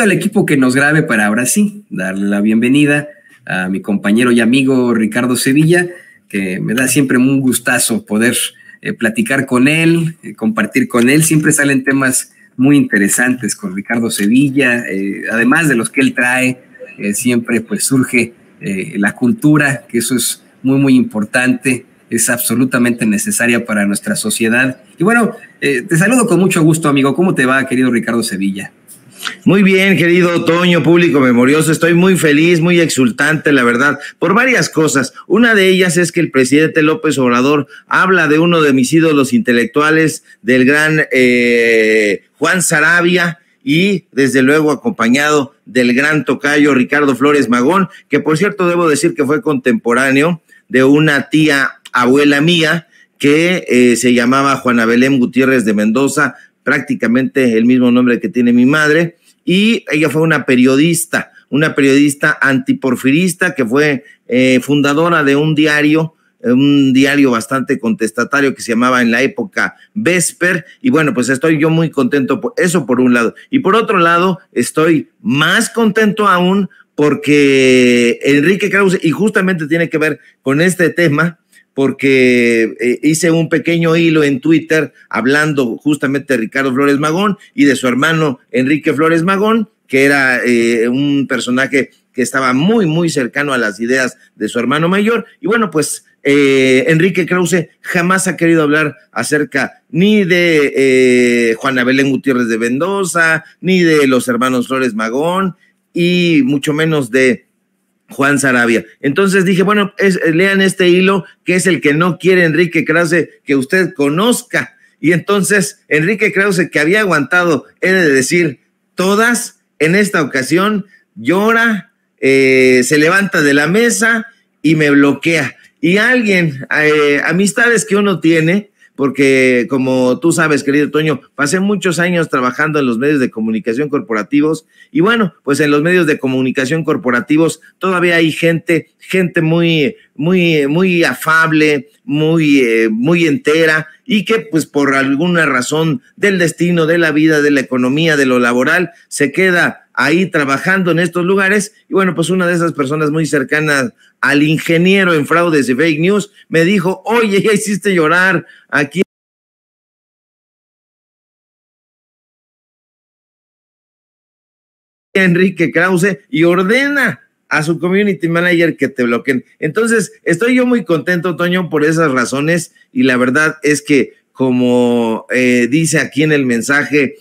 al equipo que nos grabe para ahora sí darle la bienvenida a mi compañero y amigo Ricardo Sevilla, que me da siempre un gustazo poder eh, platicar con él, eh, compartir con él. Siempre salen temas muy interesantes con Ricardo Sevilla, eh, además de los que él trae, siempre pues surge la cultura, que eso es muy, muy importante, es absolutamente necesaria para nuestra sociedad. Y bueno, te saludo con mucho gusto, amigo. ¿Cómo te va, querido Ricardo Sevilla? Muy bien, querido Toño, público memorioso. Estoy muy feliz, muy exultante, la verdad, por varias cosas. Una de ellas es que el presidente López Obrador habla de uno de mis ídolos intelectuales, del gran eh, Juan Sarabia, y desde luego acompañado del gran tocayo Ricardo Flores Magón, que por cierto debo decir que fue contemporáneo de una tía abuela mía que eh, se llamaba Juana Belén Gutiérrez de Mendoza, prácticamente el mismo nombre que tiene mi madre, y ella fue una periodista, una periodista antiporfirista que fue eh, fundadora de un diario, un diario bastante contestatario que se llamaba en la época Vesper, y bueno, pues estoy yo muy contento por eso por un lado, y por otro lado, estoy más contento aún porque Enrique Krause, y justamente tiene que ver con este tema, porque eh, hice un pequeño hilo en Twitter hablando justamente de Ricardo Flores Magón y de su hermano Enrique Flores Magón, que era eh, un personaje que estaba muy, muy cercano a las ideas de su hermano mayor. Y bueno, pues eh, Enrique Krause jamás ha querido hablar acerca ni de Juana Belén Gutiérrez de Mendoza, ni de los hermanos Flores Magón, y mucho menos de Juan Sarabia. Entonces dije, bueno, lean este hilo, que es el que no quiere Enrique Krause que usted conozca. Y entonces Enrique Krause, que había aguantado, he de decir, todas, en esta ocasión llora, eh, se levanta de la mesa y me bloquea. Y alguien, eh, amistades que uno tiene, porque como tú sabes, querido Toño, pasé muchos años trabajando en los medios de comunicación corporativos y bueno, pues en los medios de comunicación corporativos todavía hay gente, gente muy, muy, muy afable, muy, eh, muy entera y que pues por alguna razón del destino, de la vida, de la economía, de lo laboral, se queda ahí trabajando en estos lugares. Y bueno, pues una de esas personas muy cercanas al ingeniero en fraudes y fake news me dijo, oye, ya hiciste llorar aquí. Enrique Krause y ordena a su community manager que te bloqueen. Entonces, estoy yo muy contento, Toño, por esas razones y la verdad es que, como eh, dice aquí en el mensaje,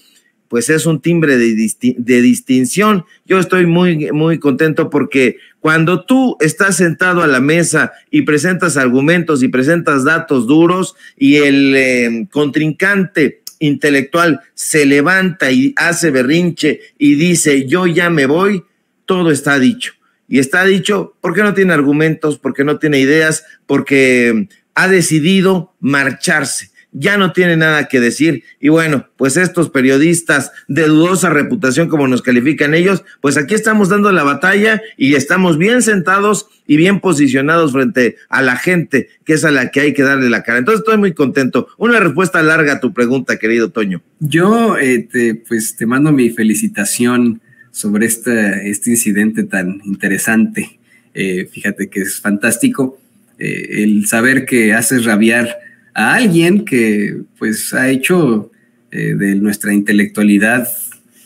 pues es un timbre de, de, distinción. Yo estoy muy, muy contento porque cuando tú estás sentado a la mesa y presentas argumentos y presentas datos duros y el em, contrincante intelectual se levanta y hace berrinche y dice yo ya me voy, todo está dicho. Y está dicho porque no tiene argumentos, porque no tiene ideas, porque ha decidido marcharse ya no tiene nada que decir. Y bueno, pues estos periodistas de dudosa reputación, como nos califican ellos, pues aquí estamos dando la batalla y estamos bien sentados y bien posicionados frente a la gente, que es a la que hay que darle la cara. Entonces estoy muy contento. Una respuesta larga a tu pregunta, querido Toño. Yo, eh, te, pues te mando mi felicitación sobre este, este incidente tan interesante. Eh, fíjate que es fantástico eh, el saber que haces rabiar a alguien que pues ha hecho eh, de nuestra intelectualidad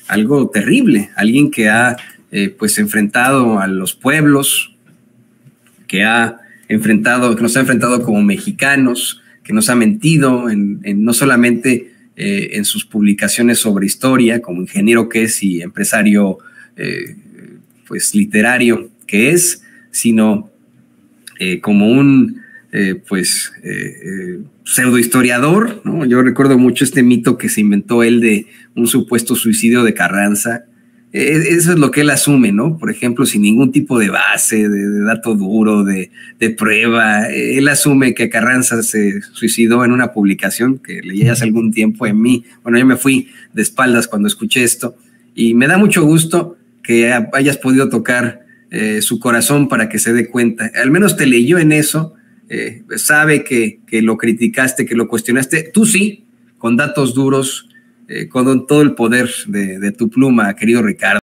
algo terrible, alguien que ha eh, pues enfrentado a los pueblos, que ha enfrentado, que nos ha enfrentado como mexicanos, que nos ha mentido en, no solamente eh, en sus publicaciones sobre historia, como ingeniero que es y empresario pues literario que es, sino como un eh, pues, eh, eh, pseudohistoriador, ¿no? Yo recuerdo mucho este mito que se inventó él de un supuesto suicidio de Carranza. eso es lo que él asume, ¿no? Por ejemplo, sin ningún tipo de base, de, dato duro, de, prueba. Él asume que Carranza se suicidó en una publicación que leí hace algún tiempo en mí. Bueno, yo me fui de espaldas cuando escuché esto y me da mucho gusto que hayas podido tocar su corazón para que se dé cuenta. Al menos te leyó en eso eh, sabe que, lo criticaste, que lo cuestionaste, tú sí, con datos duros, eh, con todo el poder de tu pluma, querido Ricardo.